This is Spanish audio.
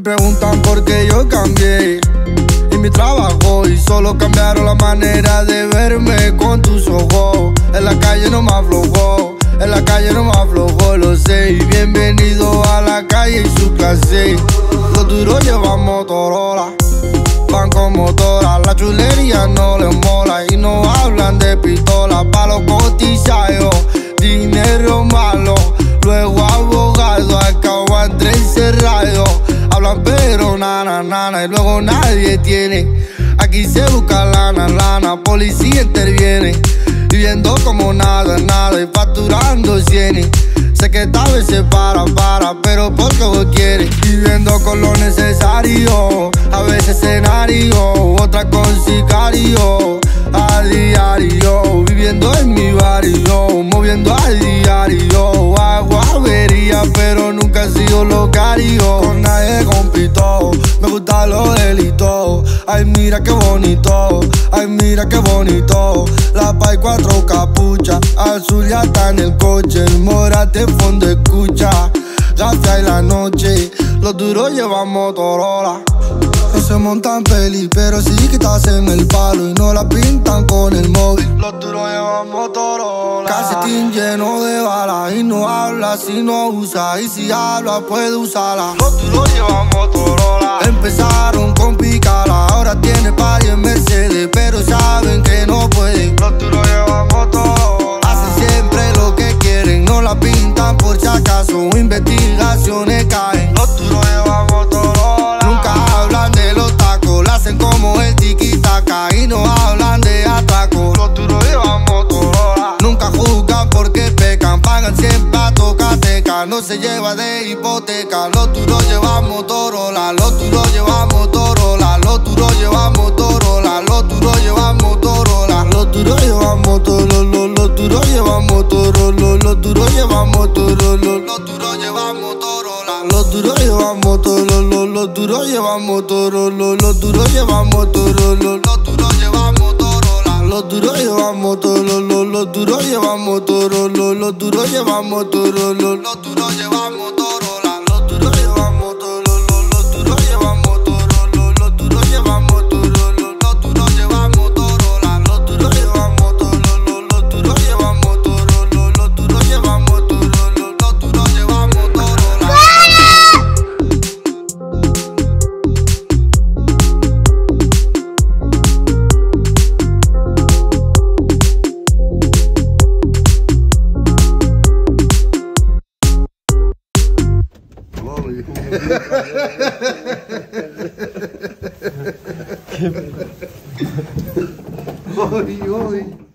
preguntan por qué yo cambié y mi trabajo y solo cambiaron la manera de verme con tus ojos. En la calle no me aflojó, en la calle no me aflojó, lo sé. Y bienvenido a la calle y su clase. Los duros llevan Motorola, van con motora. La chulería no les mola y no hablan de pistola. Pa' los cotizados, pero nana, nana y luego nadie tiene. Aquí se busca lana, lana, policía interviene. Viviendo como nada, nada y facturando cienes. Sé que esta vez se para, para, pero porque vos quieres. Viviendo con lo necesario, a veces escenario, otra con sicario. A diario, viviendo en mi barrio, moviendo a diario. Hago avería, pero nunca sido locario. Con nadie compito, me gusta lo delito. Ay, mira qué bonito, ay, mira qué bonito. La pay cuatro capuchas, azul ya está en el coche. El morate fondo escucha, gafia y la noche. Los duros llevan Motorola. No se montan peli, pero sí que estás en el palo y no la pintan con el móvil. Los duros llevan Motorola. Lleno de balas y no habla si no usa. Y si habla, puede usarla. Los duros llevan Motorola. Empezaron con picala, se lleva de hipoteca. Los duros llevan Motorola, los duros llevan Motorola, los duros llevan Motorola, los duros llevan Motorola, los duros llevan Motorola, los duros llevan Motorola, los duros llevan Motorola, los duros llevan Motorola, los duros llevan Motorola, los duros llevan Motorola, los duros llevan Motorola, los duros llevan Motorola, los duros llevamos toro, los, los duros llevamos toro, los, los duros llevamos toro, los, los duros llevamos toro. güey. Qué Oy.